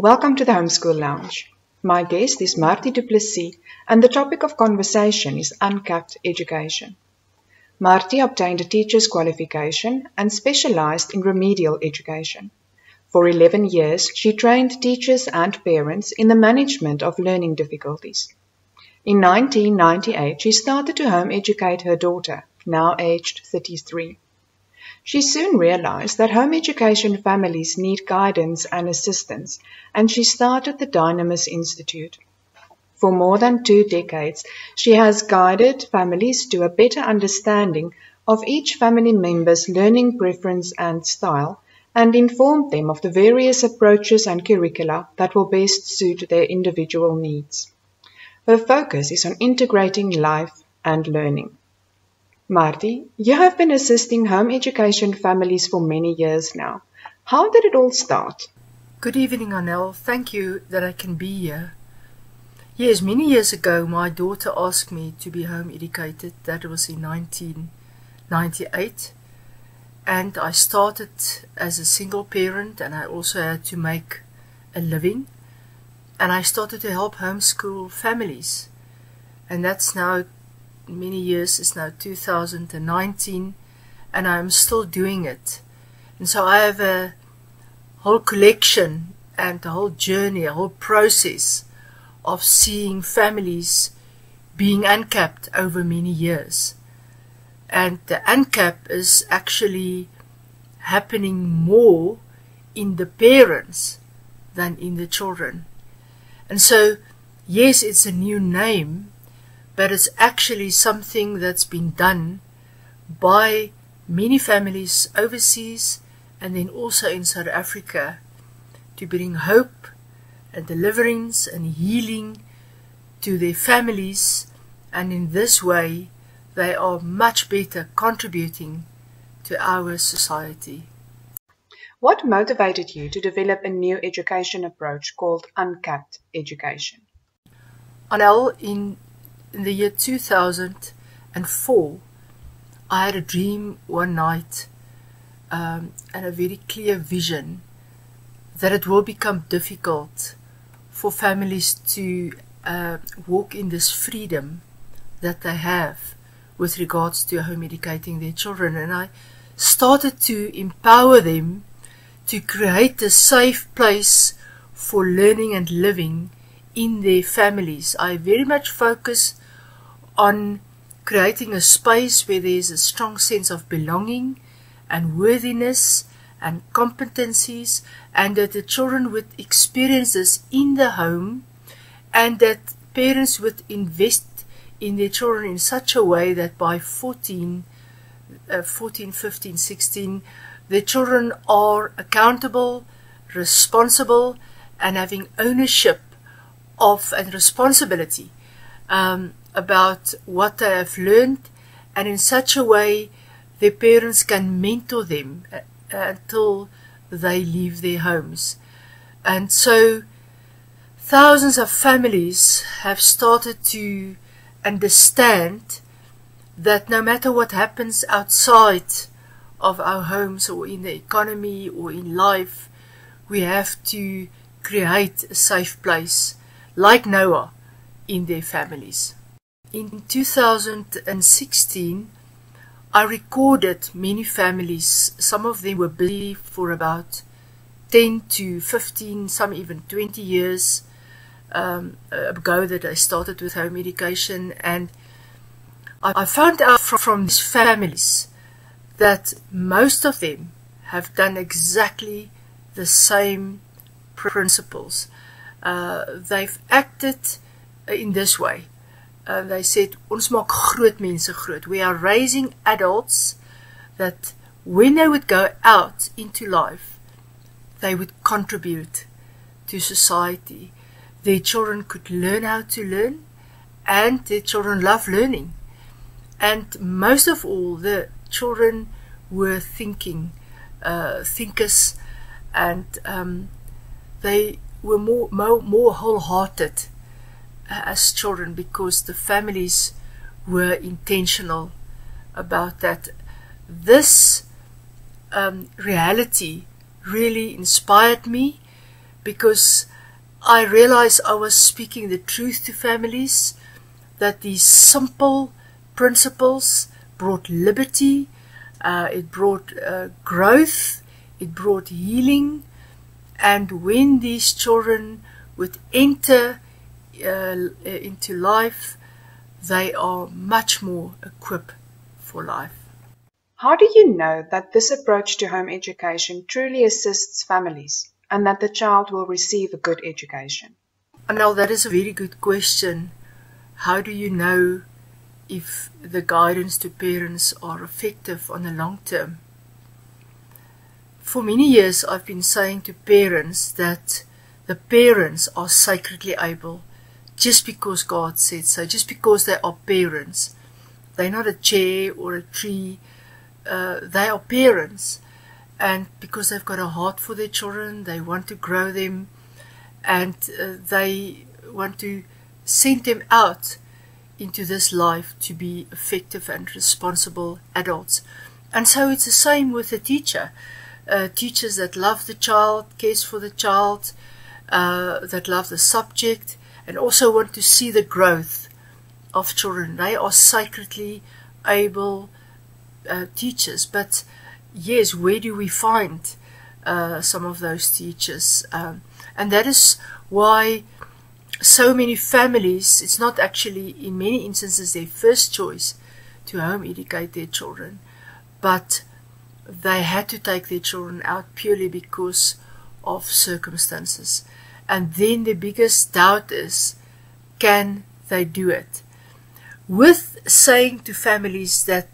Welcome to the Homeschool Lounge. My guest is Martie du Plessis, and the topic of conversation is uncapped education. Martie obtained a teacher's qualification and specialized in remedial education. For 11 years, she trained teachers and parents in the management of learning difficulties. In 1998, she started to home educate her daughter, now aged 33. She soon realized that home education families need guidance and assistance, and she started the Dynamis Institute. For more than two decades, she has guided families to a better understanding of each family member's learning preference and style and informed them of the various approaches and curricula that will best suit their individual needs. Her focus is on integrating life and learning. Martie, you have been assisting home education families for many years now. How did it all start? Good evening, Anel. Thank you that I can be here. Yes, many years ago, my daughter asked me to be home educated. That was in 1998. And I started as a single parent, and I also had to make a living. And I started to help homeschool families. And that's now many years, it's now 2019, and I'm still doing it. And so I have a whole collection and a whole journey, a whole process of seeing families being uncapped over many years. And the uncap is actually happening more in the parents than in the children. And so, yes, it's a new name, but it's actually something that's been done by many families overseas and then also in South Africa to bring hope and deliverance and healing to their families, and in this way they are much better contributing to our society. What motivated you to develop a new education approach called uncapped education? Anel, in, in the year 2004, I had a dream one night um, and a very clear vision that it will become difficult for families to uh, walk in this freedom that they have with regards to home educating their children. And I started to empower them to create a safe place for learning and living in their families. I very much focus on creating a space where there's a strong sense of belonging and worthiness and competencies and that the children would experience this in the home and that parents would invest in their children in such a way that by 14, uh, 14 15, 16, the children are accountable, responsible, and having ownership of and responsibility um, about what they have learned, and in such a way their parents can mentor them uh, until they leave their homes. And so thousands of families have started to understand that no matter what happens outside of our homes or in the economy or in life, we have to create a safe place like Noah in their families. In 2016, I recorded many families. Some of them were busy for about 10 to 15, some even 20 years um, ago that I started with home education. And I, found out from, from these families that most of them have done exactly the same principles. Uh, they've acted in this way uh, they said ons maak groot mense groot. We are raising adults that when they would go out into life, they would contribute to society. Their children could learn how to learn and their children love learning. And most of all, the children were thinking, uh, thinkers, and um, they were more, more, more wholehearted as children because the families were intentional about that. This um, reality really inspired me because I realized I was speaking the truth to families, that these simple principles brought liberty, uh, it brought uh, growth, it brought healing, and when these children would enter uh, into life, they are much more equipped for life. How do you know that this approach to home education truly assists families and that the child will receive a good education? Now, that is a very good question. How do you know if the guidance to parents are effective on the long term? For many years, I've been saying to parents that the parents are sacredly able just because God said so, just because they are parents. They're not a chair or a tree uh, they are parents and because they've got a heart for their children, they want to grow them and uh, they want to send them out into this life to be effective and responsible adults. And so it's the same with a teacher. Uh, teachers that love the child, cares for the child, uh, that love the subject, and also want to see the growth of children. They are sacredly able uh, teachers. But yes, where do we find uh, some of those teachers? Um, and that is why so many families, it's not actually in many instances their first choice to home educate their children, but they had to take their children out purely because of circumstances. And then the biggest doubt is, can they do it? With saying to families that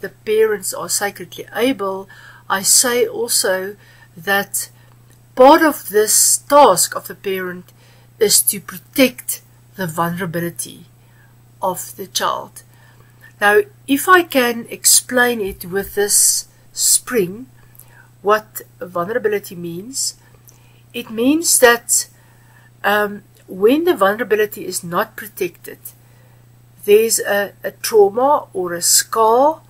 the parents are sacredly able, I say also that part of this task of the parent is to protect the vulnerability of the child. Now, if I can explain it with this spring, what vulnerability means, it means that um, when the vulnerability is not protected, there's a, a trauma or a scar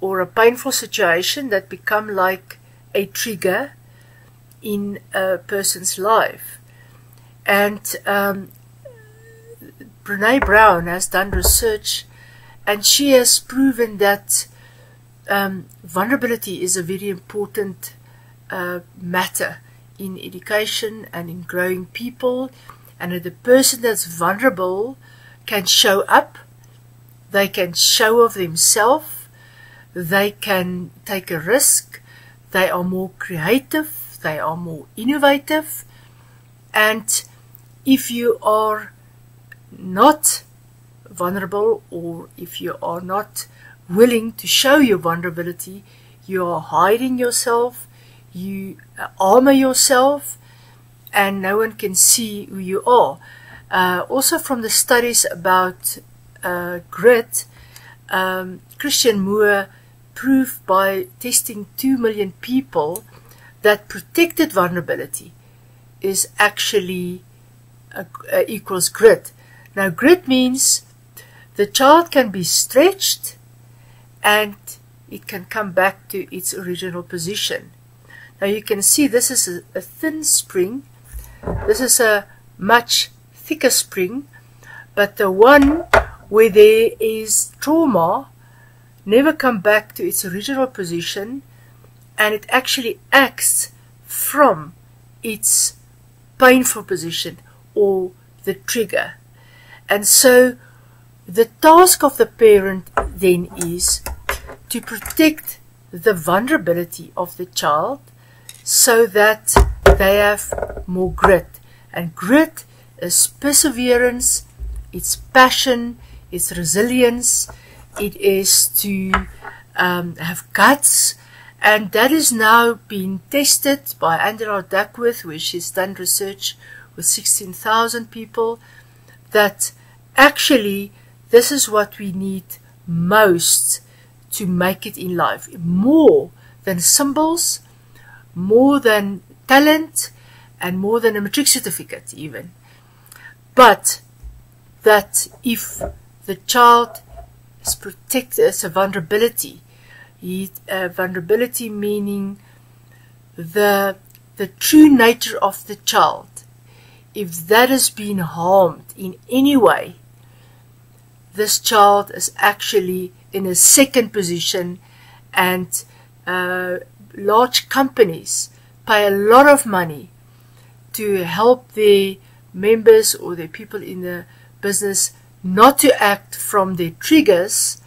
or a painful situation that become like a trigger in a person's life. And um, Brene Brown has done research and she has proven that um, vulnerability is a very important uh, matter in education and in growing people. And the person that's vulnerable can show up, they can show of themselves, they can take a risk, they are more creative, they are more innovative, and if you are not vulnerable or if you are not willing to show your vulnerability, you are hiding yourself, you armor yourself, and no one can see who you are. Uh, also, from the studies about uh, grit, um, Christian Moore proved by testing 2 million people that protected vulnerability is actually a, a equals grit. Now, grit means the child can be stretched and it can come back to its original position. Now, you can see this is a, a thin spring. This is a much thicker spring, but the one where there is trauma never come back to its original position and it actually acts from its painful position or the trigger. And so the task of the parent then is to protect the vulnerability of the child so that they have more grit. And grit is perseverance, it's passion, it's resilience, it is to um, have guts, and that is now being tested by Angela Duckworth, where she's done research with 16,000 people, that actually this is what we need most to make it in life. More than symbols, more than talent, and more than a matric certificate even. But that if the child is protected as a vulnerability. He, uh, vulnerability meaning the the true nature of the child, if that has been harmed in any way, this child is actually in a second position and uh, large companies pay a lot of money to help their members or the people in the business not to act from their triggers,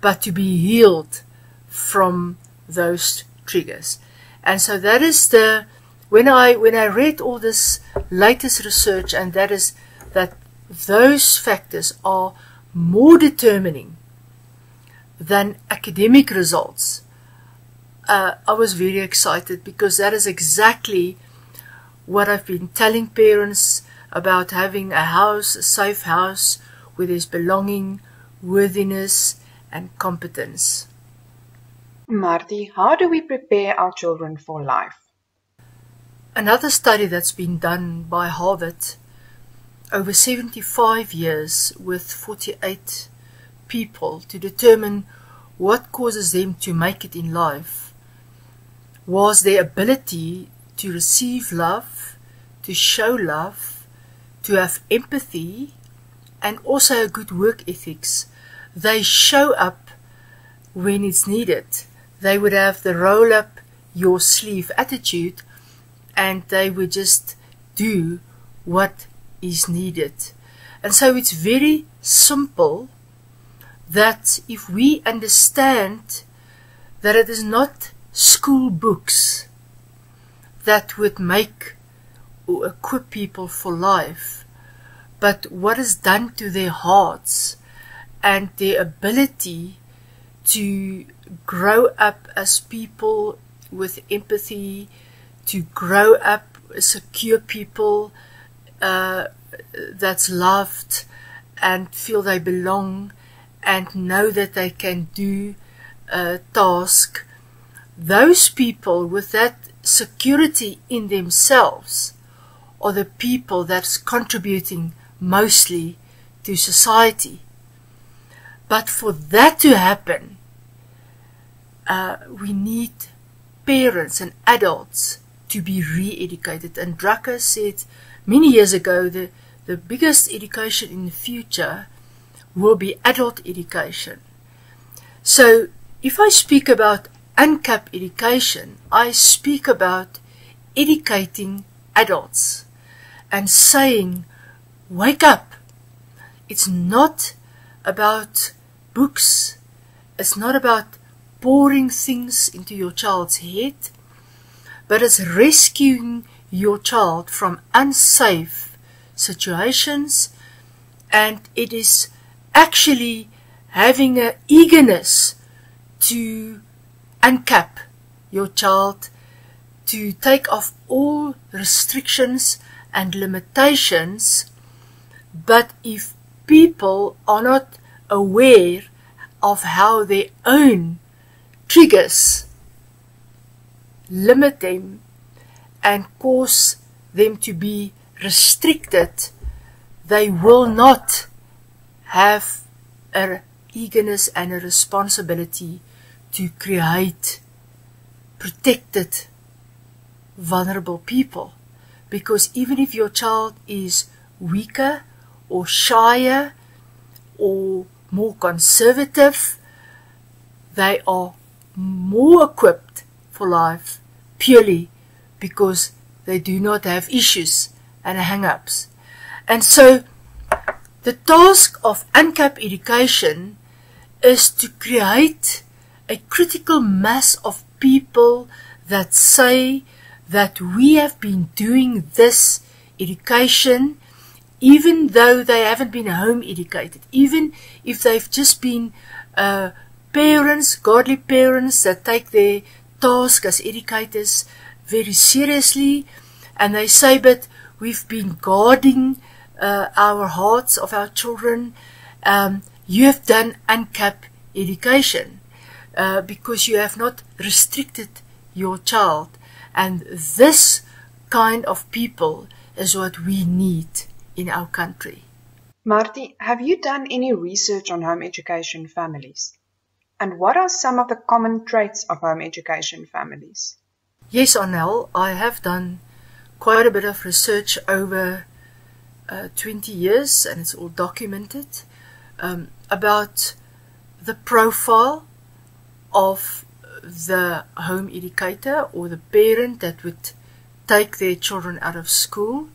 but to be healed from those triggers. And so that is the when I when I read all this latest research and that is that those factors are more determining than academic results. Uh, I was very excited because that is exactly what I've been telling parents about having a house, a safe house, where there's belonging, worthiness, and competence. Martie, how do we prepare our children for life? Another study that's been done by Harvard over 75 years with 48 people to determine what causes them to make it in life was their ability to receive love, to show love, to have empathy, and also a good work ethics. They show up when it's needed. They would have the roll up your sleeve attitude and they would just do what is needed. And so it's very simple that if we understand that it is not school books that would make or equip people for life, but what is done to their hearts and their ability to grow up as people with empathy, to grow up secure people uh, that's loved and feel they belong and know that they can do a task. Those people with that security in themselves are the people that's contributing mostly to society. But for that to happen, uh, we need parents and adults to be re-educated. And Drucker said many years ago the, the biggest education in the future will be adult education. So if I speak about UNCAP education, I speak about educating adults and saying wake up. It's not about books. It's not about pouring things into your child's head, but it's rescuing your child from unsafe situations and it is actually having an eagerness to uncap your child to take off all restrictions and limitations. But if people are not aware of how their own triggers limit them and cause them to be restricted, they will not have a eagerness and a responsibility to create protected vulnerable people because even if your child is weaker or shyer or more conservative, they are more equipped for life purely because they do not have issues and hang-ups. And so the task of UNCAP education is to create a critical mass of people that say that we have been doing this education even though they haven't been home educated, even if they've just been uh, parents, godly parents that take their task as educators very seriously, and they say, but we've been guarding uh, our hearts of our children. Um, you have done UNCAP education uh, because you have not restricted your child. And this kind of people is what we need in our country. Martie, have you done any research on home education families? And what are some of the common traits of home education families? yes, Anel, I have done quite a bit of research over uh, 20 years, and it's all documented, um, about the profile of the home educator or the parent that would take their children out of school.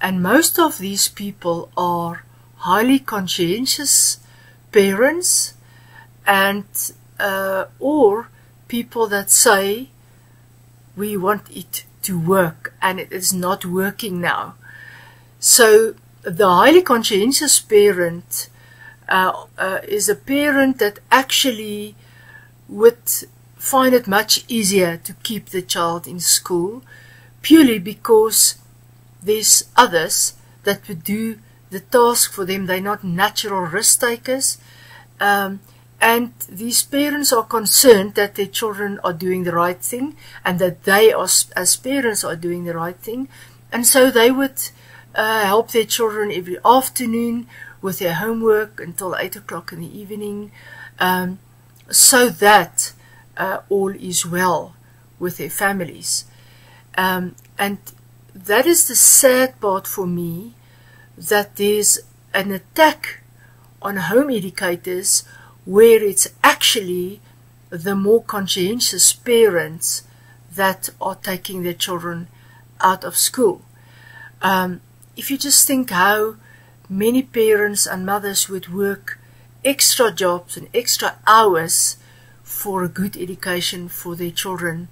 And most of these people are highly conscientious parents and uh, or people that say we want it to work and it is not working now. So the highly conscientious parent uh, uh, is a parent that actually would find it much easier to keep the child in school purely because there's others that would do the task for them. They're not natural risk takers. Um, and these parents are concerned that their children are doing the right thing and that they are, as parents are doing the right thing. And so they would uh, help their children every afternoon with their homework until 8 o'clock in the evening um, so that uh, all is well with their families. Um, and that is the sad part for me that there's an attack on home educators where it's actually the more conscientious parents that are taking their children out of school. Um, if you just think how many parents and mothers would work extra jobs and extra hours for a good education for their children,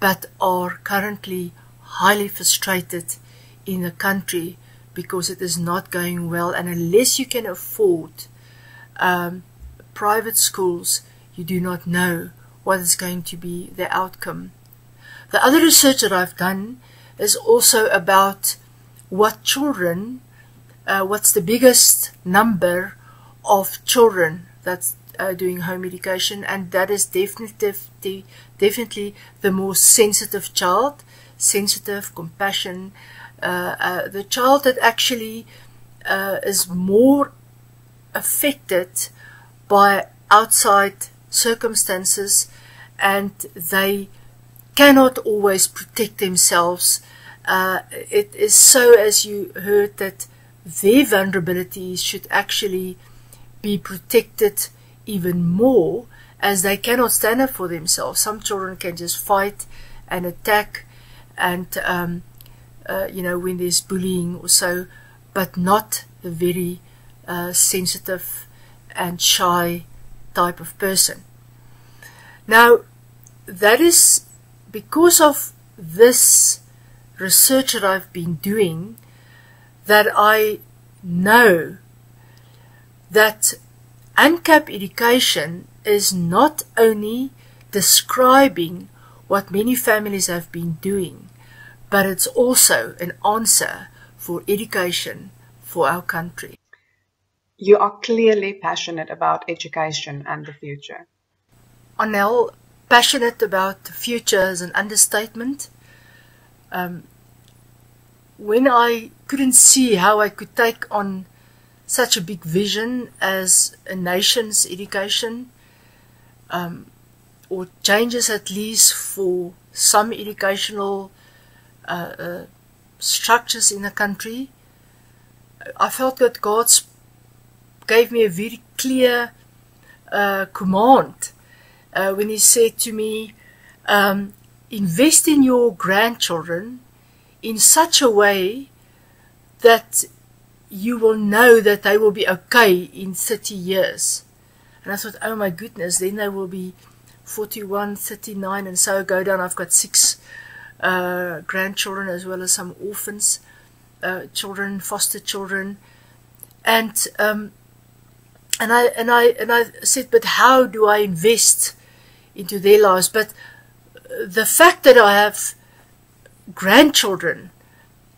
but are currently highly frustrated in the country because it is not going well. And unless you can afford um, private schools, you do not know what is going to be the outcome. The other research that I've done is also about what children, uh, what's the biggest number of children that's uh, doing home education, and that is definitely definitely the more sensitive child, sensitive, compassion, uh, uh, the child that actually uh, is more affected by outside circumstances, and they cannot always protect themselves. Uh, it is so, as you heard, that their vulnerabilities should actually be protected even more as they cannot stand up for themselves. Some children can just fight and attack, and um, uh, you know, when there's bullying or so, but not the very uh, sensitive and shy type of person. Now, that is because of this research that I've been doing that I know that UNCAP education is not only describing what many families have been doing, but it's also an answer for education for our country. You are clearly passionate about education and the future. Anel, passionate about the future is an understatement um, when I couldn't see how I could take on such a big vision as a nation's education, um, or changes at least for some educational uh, uh, structures in the country, I felt that God gave me a very clear uh, command uh, when He said to me, um, invest in your grandchildren in such a way that you will know that they will be okay in 30 years. And I thought, oh my goodness, then they will be 41, 39, and so go down. I've got six uh, grandchildren as well as some orphans, uh, children, foster children. And, um, and I, and I, and I said, but how do I invest into their lives? But the fact that I have grandchildren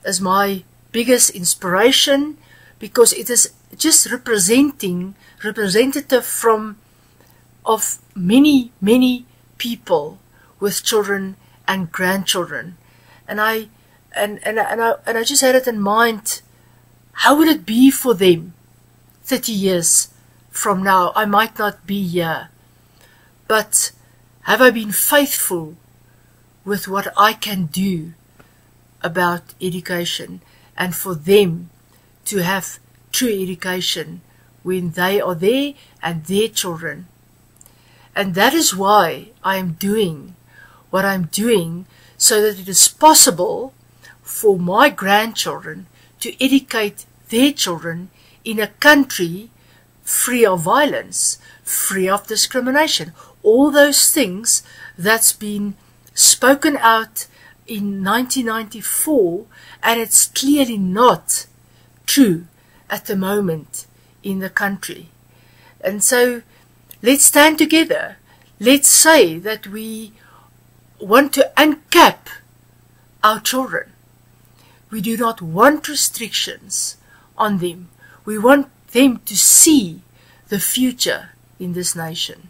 as my biggest inspiration because it is just representing representative from of many many people with children and grandchildren. And I and and and I and I just had it in mind how would it be for them 30 years from now? I might not be here. But have I been faithful with what I can do about education and for them to have true education when they are there and their children. And that is why I am doing what I'm doing so that it is possible for my grandchildren to educate their children in a country free of violence, free of discrimination. All those things that's been spoken out in 1994 and it's clearly not true at the moment in the country. And so let's stand together. Let's say that we want to uncap our children. We do not want restrictions on them. We want them to see the future in this nation.